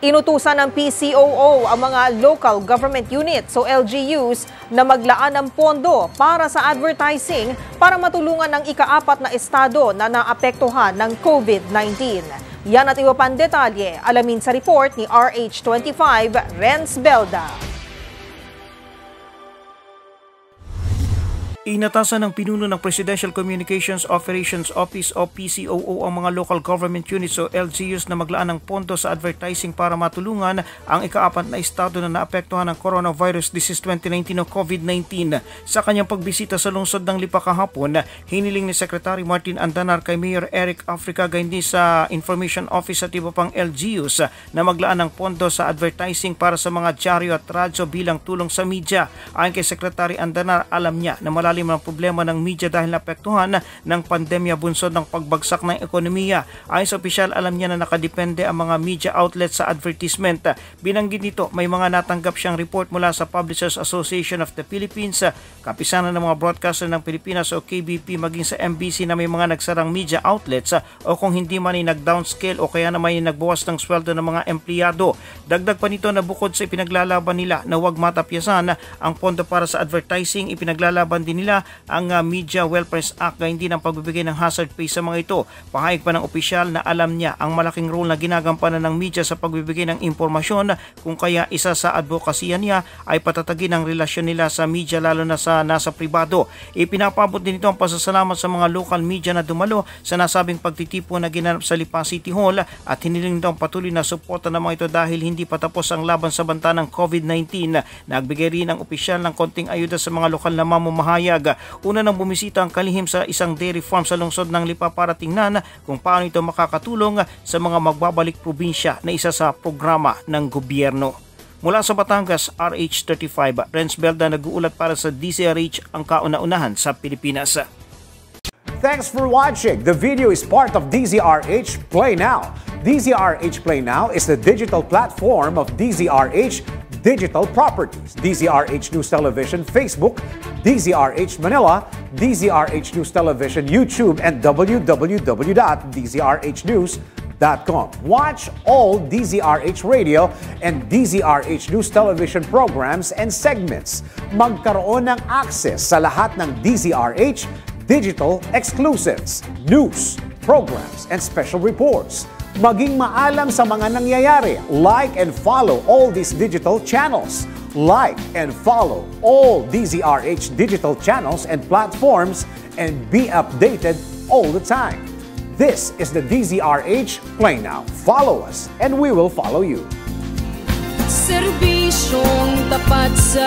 Inutusan ng PCOO ang mga local government units o LGUs na maglaan ng pondo para sa advertising para matulungan ng ikaapat na estado na naapektuhan ng COVID-19. Yan at iba pang detalye, alamin sa report ni RH25 Renz Belda. Inatasan ng pinuno ng Presidential Communications Operations Office o PCOO ang mga local government units o LGUs na maglaan ng pondo sa advertising para matulungan ang ikaapat na estado na naapektuhan ng coronavirus disease 2019 o COVID-19. Sa kanyang pagbisita sa lungsod ng Lipa kahapon, hiniling ni Secretary Martin Andanar kay Mayor Eric Africa Gaindi sa Information Office at iba pang LGUs na maglaan ng pondo sa advertising para sa mga dyaryo at radyo bilang tulong sa media. Ayon kay Secretary Andanar, alam niya na malalim malalim ang problema ng media dahil napektuhan ng pandemya bunsod ng pagbagsak ng ekonomiya. Ayon sa opisyal, alam niya na nakadepende ang mga media outlets sa advertisement. Binanggit nito, may mga natanggap siyang report mula sa Publishers Association of the Philippines, kapisanan ng mga broadcaster ng Pilipinas o KBP maging sa MBC na may mga nagsarang media outlets o kung hindi man ay nag-downscale o kaya naman ay nagbawas ng sweldo ng mga empleyado. Dagdag pa nito na bukod sa ipinaglalaban nila na huwag matapyasan ang pondo para sa advertising, ipinaglalaban din nila ang uh, Media Welfare Act na hindi ng pagbibigay ng hazard pay sa mga ito. Pahayag pa ng opisyal na alam niya ang malaking role na ginagampanan ng media sa pagbibigay ng impormasyon kung kaya isa sa advokasya niya ay patatagin ang relasyon nila sa media lalo na sa nasa pribado. Ipinapabot din ito ang pasasalamat sa mga local media na dumalo sa nasabing pagtitipo na ginanap sa Lipa City Hall at hiniling daw patuloy na suporta ng mga ito dahil hindi pa tapos ang laban sa banta ng COVID-19. Nagbigay rin ang opisyal ng konting ayuda sa mga lokal na mamamahayag pahayag. Una nang bumisita ang kalihim sa isang dairy farm sa lungsod ng Lipa para tingnan kung paano ito makakatulong sa mga magbabalik probinsya na isa sa programa ng gobyerno. Mula sa Batangas, RH35, Renz Belda nag-uulat para sa DCRH ang kauna-unahan sa Pilipinas. Thanks for watching. The video is part of DZRH Play Now. DZRH Play Now is the digital platform of DZRH digital properties. DZRH News Television Facebook, DZRH Manila, DZRH News Television YouTube, and www.dzrhnews.com. Watch all DZRH Radio and DZRH News Television programs and segments. Magkaroon ng access sa lahat ng DZRH digital exclusives, news, programs, and special reports maging maalam sa mga nangyayari. Like and follow all these digital channels. Like and follow all DZRH digital channels and platforms and be updated all the time. This is the DZRH Play Now. Follow us and we will follow you. Serbisyong tapat sa